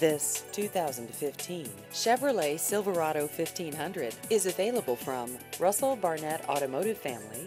This 2015 Chevrolet Silverado 1500 is available from Russell Barnett Automotive Family.